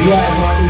Yeah,